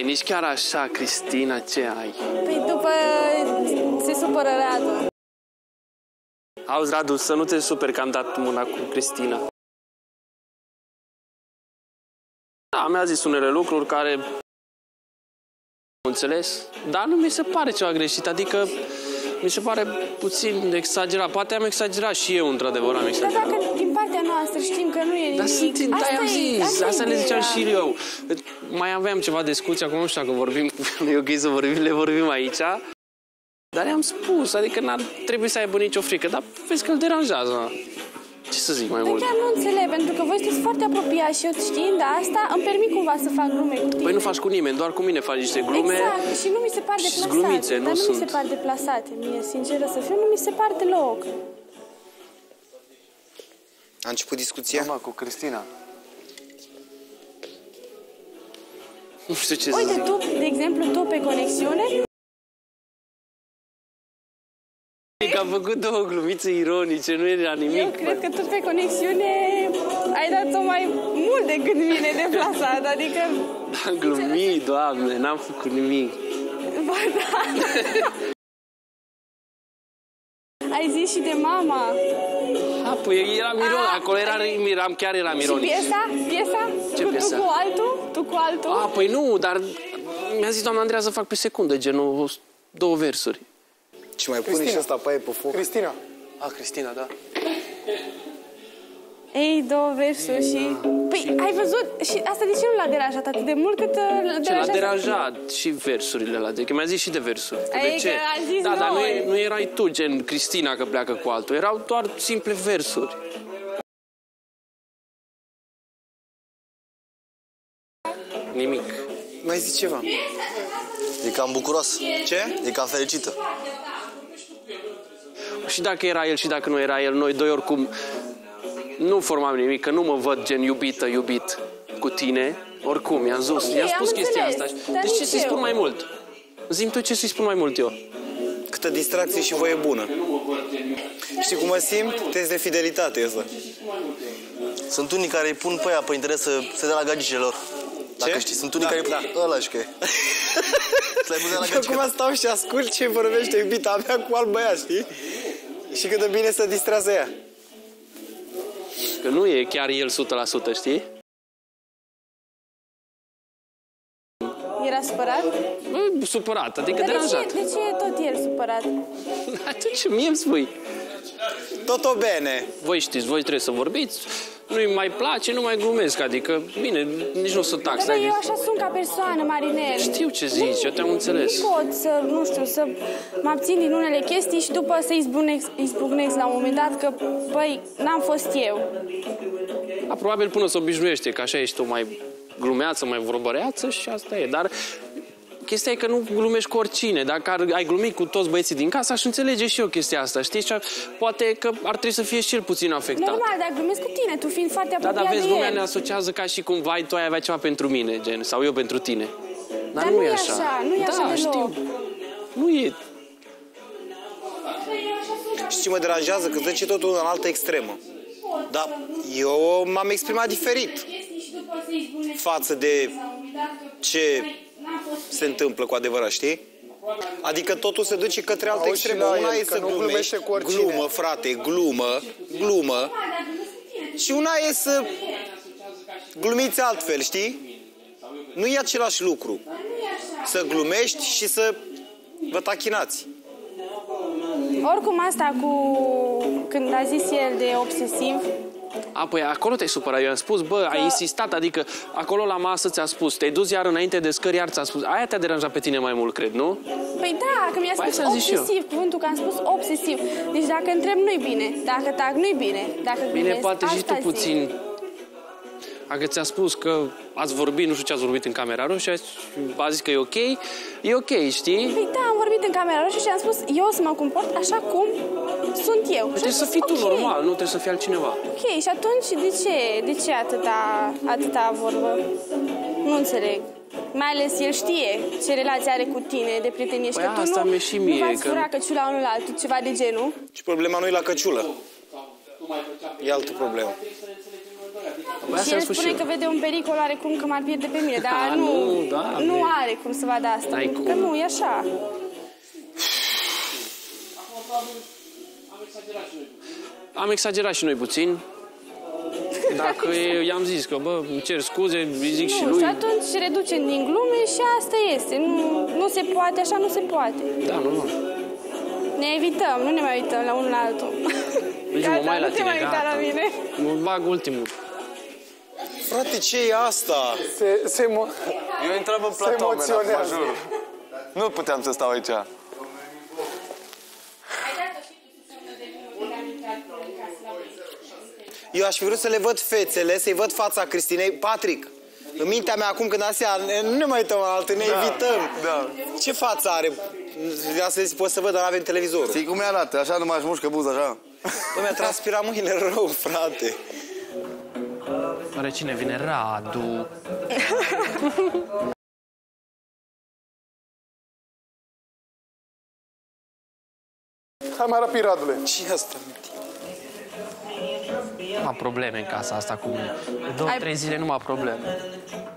e nici chiar așa, Cristina, ce ai? Păi după se supără Radu. Auzi, Radu, să nu te super că am dat mâna cu Cristina. Da, mi-a zis unele lucruri care... Înțeles? Dar nu mi se pare ceva greșit, adică mi se pare puțin exagerat. Poate am exagerat și eu, într-adevăr, am Dar exagerat. dacă din partea noastră știm că nu e nimic, Dar sunt, da, asta am e- zis, asta, asta e le ziceam ideea. și eu. Mai aveam ceva discuții, acum nu știu dacă vorbim, nu e ok să vorbim, le vorbim aici. Dar i-am spus, adică n-ar trebui să aibă nicio frică, dar vezi că îl deranjează. Ce să zic mai Dar mult? chiar nu înțeleg, pentru că voi sunteți foarte apropiați și eu știind asta, îmi permit cumva să fac glume cu tine. Păi nu faci cu nimeni, doar cu mine faci niște glume. Exact, și nu mi se par și deplasate. glumițe, nu dar nu mi se sunt. par deplasate, mie, sinceră să fiu, nu mi se par deloc. A început discuția? Mama, cu Cristina. Nu știu ce să Uite, zic. tu, de exemplu, tu pe conexiune, am făcut două glumițe ironice, nu era nimic. eu cred că tu pe conexiune ai dat-o mai mult decât mine deplasat, adică... Am glumit, doamne, n-am făcut nimic. Ba da. Ai zis și de mama. A, păi era Miron, acolo era, eram, chiar era Și Miron. piesa? Piesa? Ce cu, piesă? Tu cu altul? Tu cu altul? A, păi nu, dar mi-a zis doamna Andreea să fac pe secundă, genul două versuri. Și mai pune și ăsta paie pe foc. Cristina. A, Cristina, da. Ei, două versuri și... Păi, ai văzut? Și asta de ce nu l-a deranjat atât de mult cât uh, l-a Ce l-a deranjat? deranjat și versurile la de, că mi-a zis și de versuri. Că Ei, de ce? că a zis da, dar nu, noi. e- nu erai tu, gen Cristina, că pleacă cu altul. Erau doar simple versuri. Nimic. Mai zi ceva. E cam bucuros. Ce? E cam fericită. Și dacă era el și dacă nu era el, noi doi oricum nu formam nimic, că nu mă văd gen iubită, iubit cu tine. Oricum, i-am spus, Ok, i-am spus am chestia înțeles, asta. dar Deci ce nici să-i eu. spun mai mult? Zim tu ce să-i spun mai mult eu. Câtă distracție și voie bună. Știi cum mă simt? Test de fidelitate ăsta. Sunt unii care îi pun pe ea pe interes să se dea la gagicile lor. Dacă știi, sunt unii Da, care... da. Ăla și că e. Să-i pune la Eu gagicile. acum stau și ascult ce vorbește iubita mea cu alt băiat, știi? Și cât de bine să distrează ea. Că nu e chiar el 100%, știi? Era supărat? Bă, Supărat, adică Dar de deranjat. ce, de ce e tot el supărat? Atunci mie îmi spui. Tot o bene. Voi știți, voi trebuie să vorbiți. Nu-i mai place, nu mai glumesc. Adică, bine, nici nu o să tax. Dar bă, eu așa sunt ca persoană, Marinel. Știu ce zici, eu te-am înțeles. Nu pot să, nu știu, să mă abțin din unele chestii și după să izbucnesc, izbucnesc la un moment dat că, băi, n-am fost eu. Da, probabil până se obișnuiește, că așa ești tu mai glumeață, mai vorbăreață și asta e. Dar chestia e că nu glumești cu oricine. Dacă ar, ai glumit cu toți băieții din casă, aș înțelege și eu chestia asta, știi? Și ar- poate că ar trebui să fie și el puțin afectat. Normal, dar glumesc cu tine, tu fiind foarte Da, apropiat dar vezi, de lumea el. ne asociază ca și cum, vai, tu ai avea ceva pentru mine, gen, sau eu pentru tine. Dar, Dar nu e așa, nu e da, așa deloc. știu. Nu e. Și ce mă deranjează? Că zice totul în altă extremă. Dar eu m-am exprimat diferit față de ce se întâmplă cu adevărat, știi? Adică totul se duce către altă Auzi și extremă. la Una el e că să nu glumești, glumește cu oricine. glumă, frate, glumă, glumă. Și una e să glumiți altfel, știi? Nu e același lucru. Să glumești și să vă tachinați. Oricum asta cu când a zis el de obsesiv, A, păi acolo te-ai supărat. Eu am spus, bă, ai insistat, adică acolo la masă ți-a spus, te-ai dus iar înainte de scări, iar ți-a spus. Aia te-a deranjat pe tine mai mult, cred, nu? Păi da, că mi-a Păi spus asta zis și eu. obsesiv, cuvântul că am spus obsesiv. Deci dacă întreb, nu-i bine. Dacă tac, nu-i bine. Dacă Bine, glumesc, poate și asta tu zic. puțin... Dacă ți-a spus că ați vorbit, nu știu ce ați vorbit în camera roșie, a zis că e ok, e ok, știi? Păi da, am vorbit în camera roșie și am spus eu o să mă comport așa cum sunt eu. Și Trebuie am să spus, fii tu ok. normal, nu trebuie să fii altcineva. Ok, și atunci de ce, de ce atâta, atâta vorbă? Nu înțeleg. Mai ales el știe ce relație are cu tine de prietenie și Păi că tu asta nu, mi-e și nu mie, v-ați că- fura căciula unul la altul, ceva de genul. Și problema nu e la căciulă. E altă problemă. Păi și asta el am spus și spune eu. că vede un pericol oarecum că m-ar pierde pe mine, dar Da, nu, nu, da, nu nu e. are n-are cum să vadă asta, N-ai pentru cum. că nu e așa. Am exagerat și noi puțin. Dacă e, i-am zis că, bă, îmi cer scuze, îi zic și Nu, lui. și atunci reducem din glume și asta este. Nu, nu se poate, așa nu se poate. Da, normal. Ne evităm, nu ne mai uităm la unul la altul. Deci Gata, mă mai la nu te tine, mai uita gata. la mine. Mă bag ultimul. Frate, ce e asta? Se, se emo- Eu intram în Se platou, mă emoționează. jur. Nu puteam să stau aici. Eu aș fi vrut să le văd fețele, să-i văd fața Cristinei. Patrick, în mintea mea acum când asea, nu ne mai uităm la altă, ne evităm. da. Ce față are? Astăzi pot să văd, dar nu avem televizorul. Știi cum arată? Așa numai își mușcă buza, așa. Bă, mi-a transpirat mâinile rău, frate. Oare cine vine? Radu. Hai mai rapid, Radule. ce e asta? Nu am probleme în casa asta cu mine. De două, Ai- trei zile nu am probleme.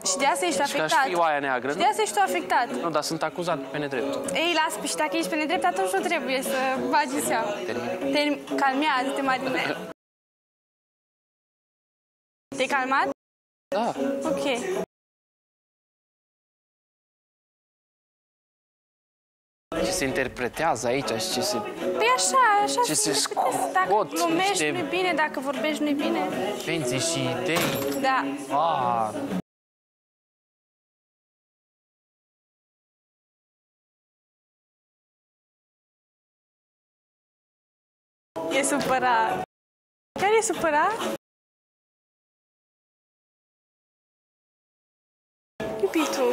Și de asta ești Și că aș afectat. fi oaia neagră. Și de asta ești tu afectat. Nu, dar sunt acuzat pe nedrept. Ei, las, și dacă ești pe nedrept, atunci nu trebuie să bagi în seamă. Termin. Term- calmează-te, Marine. Te-ai calmat? Da. Ok. Se interpretează aici și ce se... Păi așa, așa Ce se interpretează. Dacă scot glumești, niște- nu-i bine, dacă vorbești, nu-i bine. Invenții și idei. Da. Ah, E supărat. Care e supărat? Iubitul.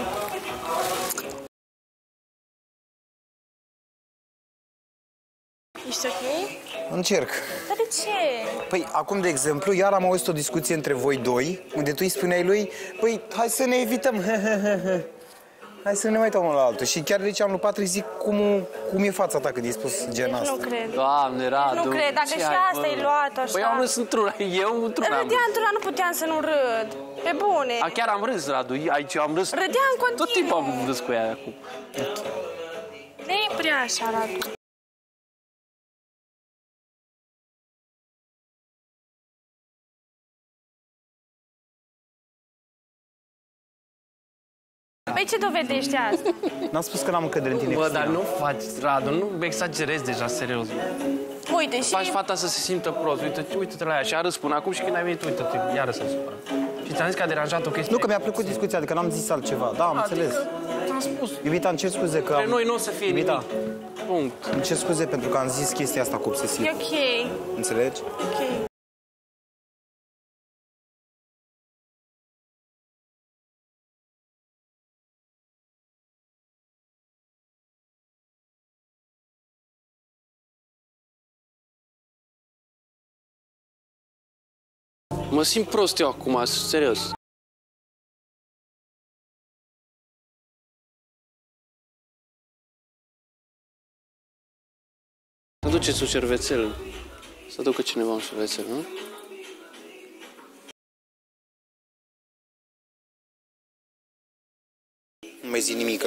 Ești ok? Încerc. Dar de ce? Păi, acum, de exemplu, iar am auzit o discuție între voi doi, unde tu îi spuneai lui, păi, hai să ne evităm, hai să ne mai uităm unul la altul. Și chiar ziceam lui Patrick, zic, cum, cum e fața ta când i-ai spus gen Nu asta? cred. Doamne, Radu. Nu cred, dacă ce și ai, asta bă? e luat așa. Păi eu am râs într-una, eu într-una am Râdea râs. într-una, nu puteam să nu râd. Pe bune. A, chiar am râs, Radu, aici eu am râs. Râdeam Tot continuu. timpul am râs cu ea acum. Nu e prea așa, Radu. Păi ce dovedește asta? N-am spus că n-am încredere în tine, Bă, Cristina. dar nu faci, Radu, nu exagerezi deja, serios. Uite, și... Faci fata să se simtă prost. Uite, uite-te la ea și a râs până acum și când ai venit, uite-te, iară să supără. Și ți-am zis că a deranjat o chestie. Nu, că mi-a plăcut discuția, adică n-am zis altceva. Da, am înțeles. Ți-am spus. Iubita, îmi cer scuze că Pe am... noi nu o să fie Iubita, nimic. Punct. îmi cer scuze pentru că am zis chestia asta cu E obsesiv. ok, Înțelegi? ok. Mă simt prost eu acum, serios. Să duceți un șervețel. Să ducă cineva un șervețel, nu? Nu mai zi nimic.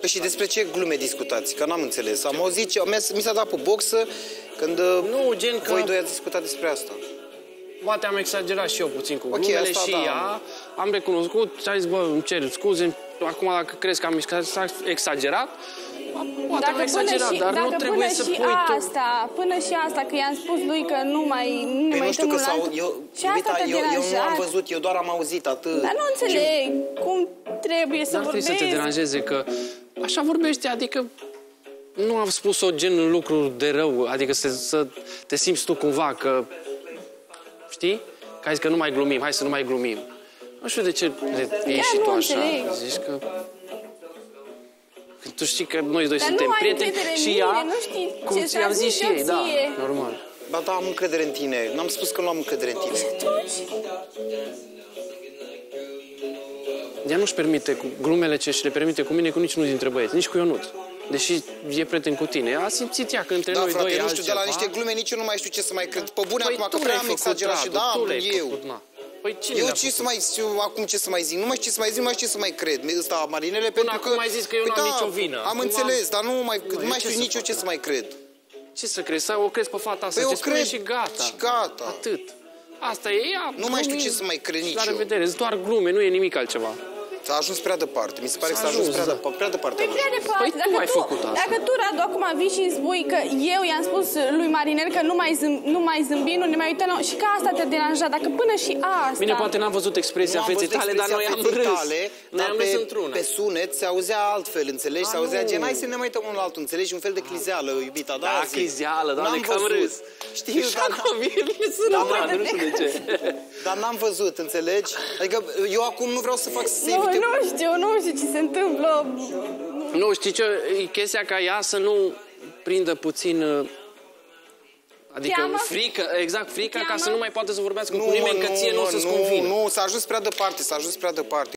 Păi și despre ce glume discutați? Că n-am înțeles. Am auzit, ce- mi-a- mi s-a dat pe boxă când Nu, gen că- voi doi ați discutat despre asta. Poate am exagerat și eu puțin cu Ok, glumele asta și da. ea. Am recunoscut și a zis, bă, îmi cer scuze. Acum, dacă crezi că am exagerat, poate am exagerat, dar dacă nu trebuie până să și pui tu... asta, până și asta, că i-am spus lui că nu mai, nu ne Păi mai nu știu uităm că unul la sau altul. eu, Și asta iubita, te-a eu, eu nu am deranjat. văzut, eu doar am auzit atât. Dar nu înțeleg cum trebuie să Dar trebuie vorbești. să te deranjeze că așa vorbește, adică nu am spus-o gen lucruri de rău, adică să, să te simți tu cumva că, știi? Că ai zis că nu mai glumim, hai să nu mai glumim. Nu știu de ce ești și nu tu așa. înțeleg. Zici că... că tu știi că noi doi Dar suntem nu ai prieteni încredere în și mine, ea, nu știi cum ce ți-am s-a zis zis și eu ei, da, ție. normal. Ba da, am încredere în tine. N-am spus că nu am încredere în tine. Atunci, Ea nu-și permite cu glumele ce și le permite cu mine, cu niciunul dintre băieți, nici cu Ionuț. deși e prieten cu tine. A simțit ea că între Da, noi frate, doi e nu știu, de la altceva. niște glume nici eu nu mai știu ce să mai cred. Pe bune Păi acum, tu că prea le-ai am făcut, exagerat și Radu, da, tu le-ai eu. făcut, na. Păi cine Eu le-a ce făcut? să mai știu acum ce să mai zic? Nu mai știu ce să mai zic, nu mai știu ce să mai cred. Ăsta Marinele pentru acum că ai zis că eu Păi n-am da, nicio vină. Am Acum înțeles, am- dar nu mai nu eu mai ce știu să nici eu fac? ce să mai cred. Ce să crezi? Să o crezi pe fata asta? Păi ce o spune cred și gata. și gata. Atât. Asta e ea. Nu mai știu glumim. ce să mai cred nici La eu. revedere, sunt doar glume, nu e nimic altceva. S-a ajuns prea departe. Mi se pare că S-a s-a ajuns ajuns, prea, da. de, prea departe. Păi am prea ajuns. departe. Păi tu dacă ai făcut asta. Dacă tu, Radu, acum vii și îmi spui că eu i-am spus lui Marinel că nu mai, zâm, nu mai zâmbi, nu ne mai uităm la... Și că asta te deranja, dacă până și asta... Bine, poate n-am văzut expresia Nu am feței văzut tale, dar noi am expresia râs. feței tale, Noi dar am pe, râs într-una. pe sunet se auzea altfel, înțelegi? Se A, auzea nu. gen, hai să ne mai uităm unul la altul, înțelegi? Un fel de clizeală, iubita, da? Da, zic. chizială, doamne, N-am că am văzut. râs. Știu, și dar, acum vine, vine să Da, rămână, mă. nu știu de ce. dar n-am văzut, înțelegi? Adică eu acum nu vreau să fac să se Nu, evite... nu știu, nu știu ce se întâmplă. Nu, știi ce? E chestia ca ea să nu prindă puțin... uh, Adică Teamă? frică, exact, frica ca Teamă? să nu mai poată să vorbească cu mă, nimeni, că ție nu o mă, să-ți nu, convină. nu, s-a ajuns prea departe, s-a ajuns prea departe.